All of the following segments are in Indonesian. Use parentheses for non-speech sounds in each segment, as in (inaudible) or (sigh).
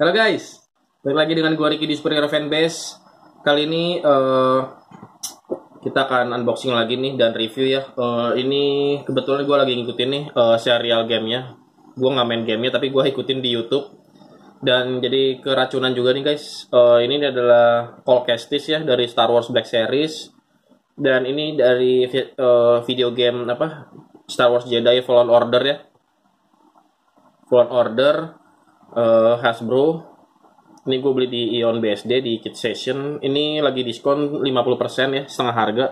Halo guys, balik lagi dengan gua Ricky di Superhero Fanbase. Kali ini eh, kita akan unboxing lagi nih dan review ya. Eh, ini kebetulan gua lagi ngikutin nih eh, serial gamenya. Gua nggak main gamenya tapi gua ikutin di YouTube. Dan jadi keracunan juga nih guys. Eh, ini adalah Call Kestis ya dari Star Wars Black Series. Dan ini dari eh, video game apa Star Wars Jedi Fallen Order ya. Fallen Order eh, Hasbro. Ini gue beli di Ion BSD di Kit Session. Ini lagi diskon 50% ya setengah harga.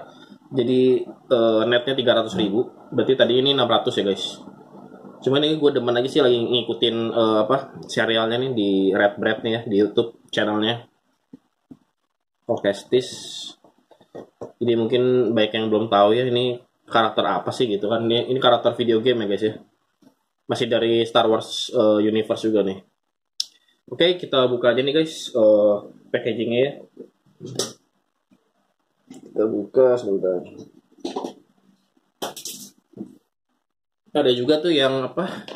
Jadi eh, netnya 300 ribu. Berarti tadi ini 600 ya guys. Cuman ini gue demen aja sih lagi ngikutin eh, apa serialnya nih di Red Bread nih ya di YouTube channelnya. Orkestis jadi mungkin baik yang belum tahu ya ini karakter apa sih gitu kan. Ini, ini karakter video game ya guys ya masih dari Star Wars eh, universe juga nih Oke, kita buka aja nih guys eh, packagingnya ya. Kita buka sebentar. Ada juga tuh yang apa?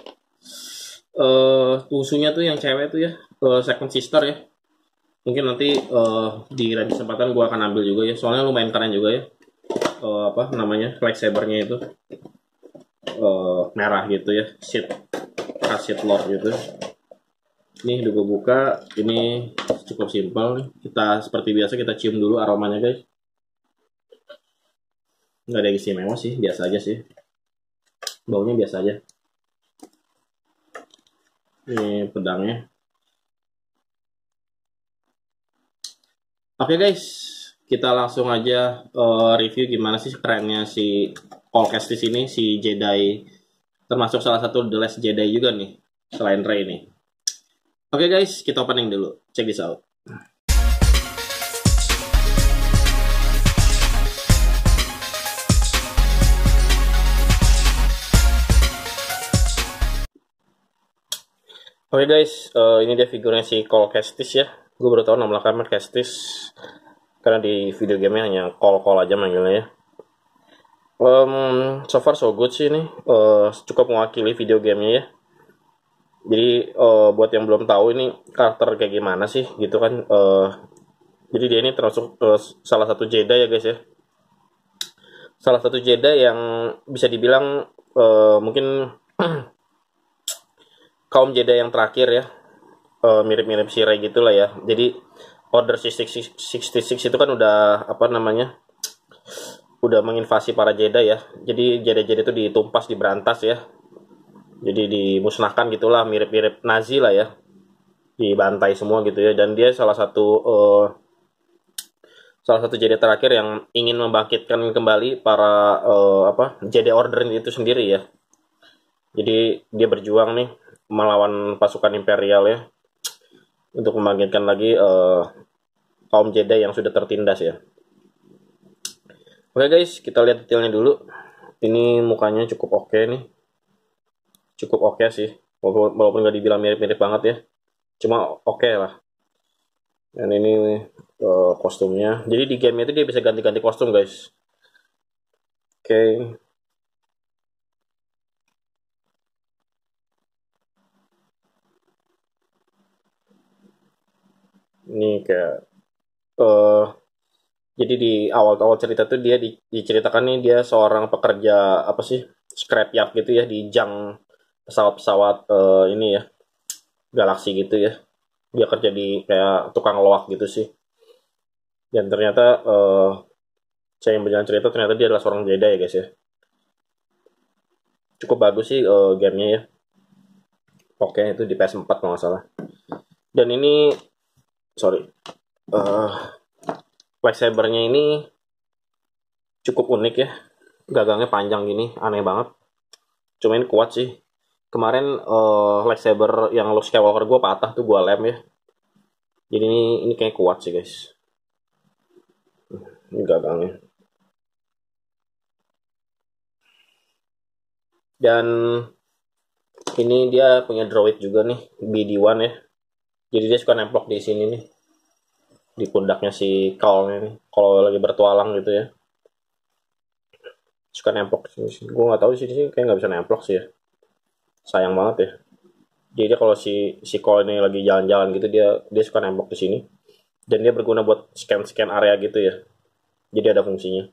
Eh tusunya tuh yang cewek tuh ya, eh, second sister ya. Mungkin nanti eh, di lain kesempatan gua akan ambil juga ya. Soalnya lumayan keren juga ya. Eh, apa namanya? lightsabernya itu eh, merah gitu ya, khas Sith Lord gitu. Ini udah buka ini cukup simpel kita seperti biasa kita cium dulu aromanya guys. Nggak ada yang istimewa sih biasa aja sih. Baunya biasa aja. Ini pedangnya. Oke guys. Kita langsung aja eh, review gimana sih kerennya si Paul Kestis ini si Jedi termasuk salah satu The Last Jedi juga nih selain Rey nih Oke guys, kita opening dulu. Check this out. Oke guys, eh, ini dia figurnya si Cole Kestis ya. Gue baru tahu nama lengkapnya Kestis. Karena di video gamenya hanya Cole Cole aja manggilnya ya. Em, so far so good sih ini. Eh, cukup mewakili video gamenya ya. Jadi eh, buat yang belum tahu ini karakter kayak gimana sih gitu kan. Eh, jadi dia ini termasuk eh, salah satu Jedi ya guys ya. Salah satu Jedi yang bisa dibilang eh, mungkin (clears throat) kaum Jedi yang terakhir ya. Mirip-mirip si Rey gitu lah ya. Jadi Order 66 itu kan udah apa namanya udah menginvasi para Jedi ya. Jadi Jedi-Jedi itu ditumpas diberantas ya. Jadi dimusnahkan gitulah mirip-mirip Nazi lah ya. Dibantai semua gitu ya. Dan dia salah satu eh, salah satu Jedi terakhir yang ingin membangkitkan kembali para eh, apa Jedi Order itu sendiri ya. Jadi dia berjuang nih melawan pasukan Imperial ya. Untuk membangkitkan lagi eh, kaum Jedi yang sudah tertindas ya oke guys kita lihat detailnya dulu. Ini mukanya cukup oke nih. Cukup oke sih walaupun nggak dibilang mirip-mirip banget ya. Cuma oke lah. Dan ini eh, kostumnya. Jadi di game itu dia bisa ganti-ganti kostum guys. Oke. Ini kayak eh jadi di awal-awal cerita tuh dia di- diceritakan nih dia seorang pekerja apa sih scrapyard gitu ya di jang pesawat-pesawat eh, ini ya galaksi gitu ya. Dia kerja di kayak tukang loak gitu sih. Dan ternyata eh saya yang berjalan cerita ternyata dia adalah seorang Jedi ya guys ya. Cukup bagus sih eh, gamenya ya. Oke itu di PS4 kalau nggak salah. Dan ini sorry eh lightsabernya ini cukup unik ya. Gagangnya panjang gini aneh banget. Cuma ini kuat sih. Kemarin eh, lightsaber yang Luke Skywalker gue patah tuh gue lem ya. Jadi ini ini kayak kuat sih guys. Ini gagangnya. Dan ini dia punya droid juga nih BD-1 ya. Jadi dia suka nemplok di sini nih di pundaknya si Cal nih kalau lagi bertualang gitu ya. Suka nemplok sini gue nggak tahu sih sini kayak nggak bisa nemplok sih ya. Sayang banget ya. Jadi kalau si si Cole ini lagi jalan-jalan gitu dia dia suka nembok di sini. Dan dia berguna buat scan scan area gitu ya. Jadi ada fungsinya.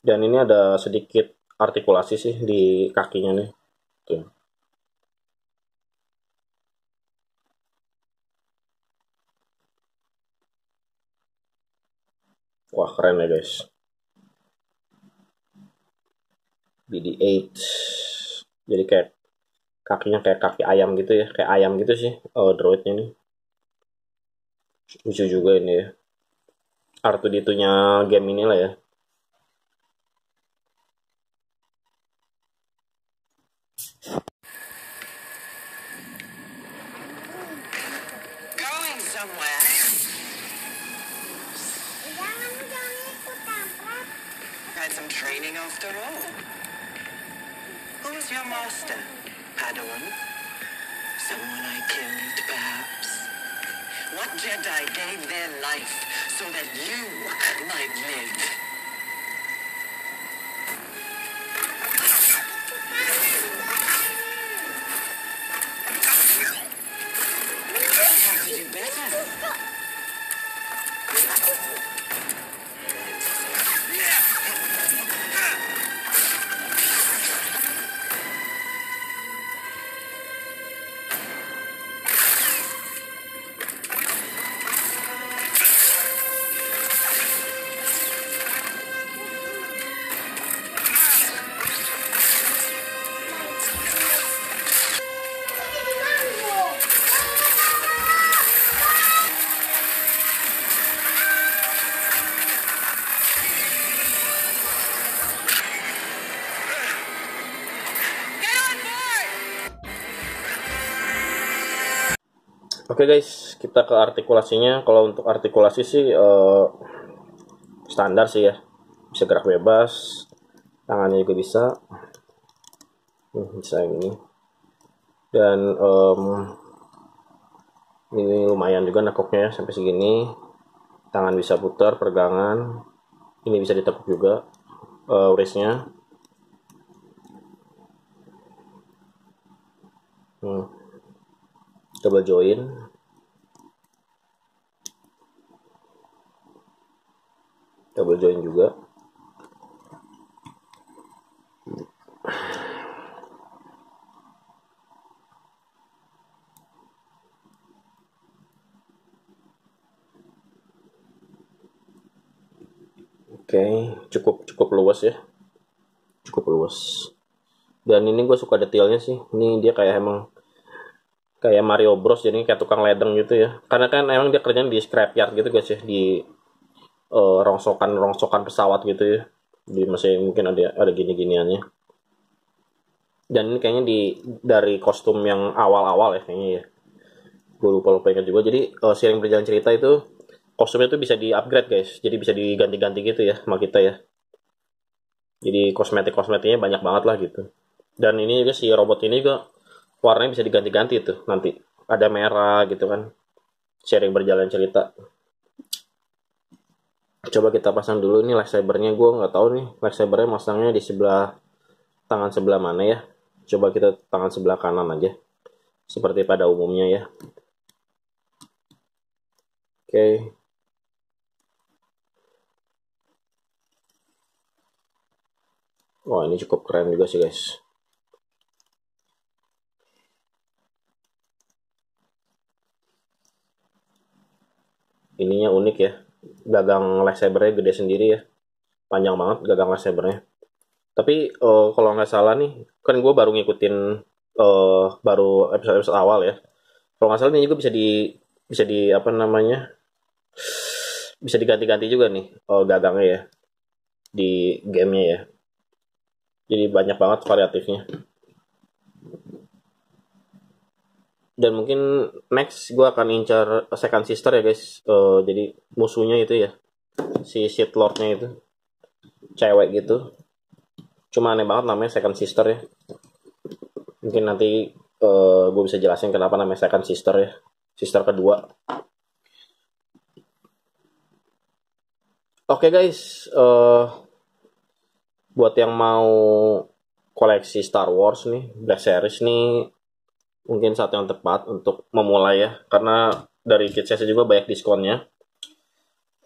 Dan ini ada sedikit artikulasi sih di kakinya nih. Tuh wah keren ya guys. BD8 jadi kayak kakinya kayak kaki ayam gitu ya. Kayak ayam gitu sih oh, droidnya nih lucu juga ini ya. Artu ditunya game ini lah ya Who your master? Padawan? Someone I killed, perhaps? What Jedi gave their life so that you might live? Oke guys, kita ke artikulasinya. Kalau untuk artikulasi sih eh, standar sih ya. Bisa gerak bebas, tangannya juga bisa. Hmm, bisa yang ini. Dan em, ini lumayan juga nekuknya ya, sampai segini. Tangan bisa putar, pergangan. Ini bisa ditekuk juga eh, wristnya. Hmm. Double join. Double join juga. Oke, cukup cukup luas ya. Cukup luas. Dan ini gue suka detailnya sih. Ini dia kayak emang kayak Mario Bros jadi kayak tukang ledeng gitu ya. Karena kan emang dia kerjanya di scrapyard gitu guys ya di eh, rongsokan rongsokan pesawat gitu ya. Di masih mungkin ada ada gini giniannya dan ini kayaknya di dari kostum yang awal-awal ya kayaknya ya. Gue lupa lupa ingat juga. Jadi eh, sering berjalan cerita itu kostumnya itu bisa di upgrade guys. Jadi bisa diganti-ganti gitu ya sama kita ya. Jadi kosmetik kosmetiknya banyak banget lah gitu. Dan ini juga si robot ini juga warnanya bisa diganti-ganti tuh. Nanti ada merah gitu kan. Sharing berjalan cerita. Coba kita pasang dulu nih lightsabernya. Gue nggak tahu nih lightsabernya masangnya di sebelah tangan sebelah mana ya. Coba kita tangan sebelah kanan aja. Seperti pada umumnya ya. Oke. Wah ini cukup keren juga sih guys ininya unik ya. Gagang lightsabernya gede sendiri ya. Panjang banget gagang lightsabernya. Tapi eh, kalau nggak salah nih kan gue baru ngikutin eh, baru episode episode awal ya. Kalau nggak salah ini juga bisa di bisa di apa namanya bisa diganti-ganti juga nih eh, gagangnya ya. Di gamenya ya. Jadi banyak banget variatifnya dan mungkin next gue akan incar second sister ya guys. Eh, jadi musuhnya itu ya si Sith Lordnya itu. Cewek gitu. Cuma aneh banget namanya second sister ya. Mungkin nanti gue bisa jelasin kenapa namanya second sister ya. Sister kedua. Oke guys. Eh buat yang mau koleksi Star Wars nih, Black Series nih mungkin saat yang tepat untuk memulai ya. Karena dari saya juga banyak diskonnya.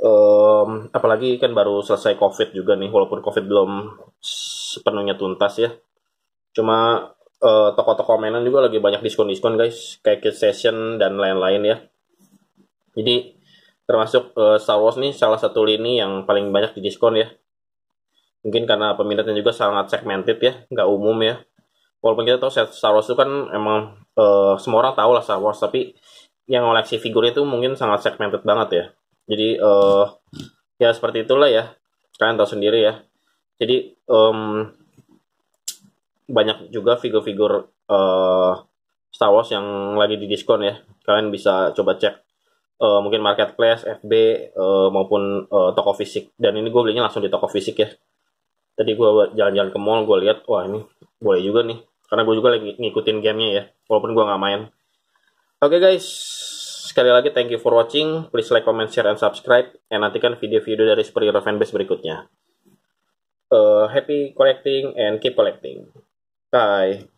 Um, apalagi kan baru selesai covid juga nih walaupun covid belum sepenuhnya tuntas ya. Cuma uh, toko-toko mainan juga lagi banyak diskon-diskon guys. Kayak Kids Session dan lain-lain ya. Jadi termasuk uh, Star Wars nih salah satu lini yang paling banyak di diskon ya. Mungkin karena peminatnya juga sangat segmented ya nggak umum ya. Walaupun kita tahu Star Wars itu kan emang uh, semua orang tahu lah Star Wars tapi yang koleksi figur itu mungkin sangat segmented banget ya. Jadi uh, ya seperti itulah ya. Kalian tahu sendiri ya. Jadi um, banyak juga figur-figur uh, Star Wars yang lagi di diskon ya. Kalian bisa coba cek uh, mungkin marketplace FB uh, maupun uh, toko fisik. Dan ini gue belinya langsung di toko fisik ya. Tadi gue jalan-jalan ke mall gue lihat wah ini boleh juga nih karena gue juga lagi ngikutin gamenya ya walaupun gue nggak main. Oke okay, guys. Sekali lagi thank you for watching. Please like comment share and subscribe. Dan nantikan video-video dari superhero fanbase berikutnya. Uh, happy collecting and keep collecting. Bye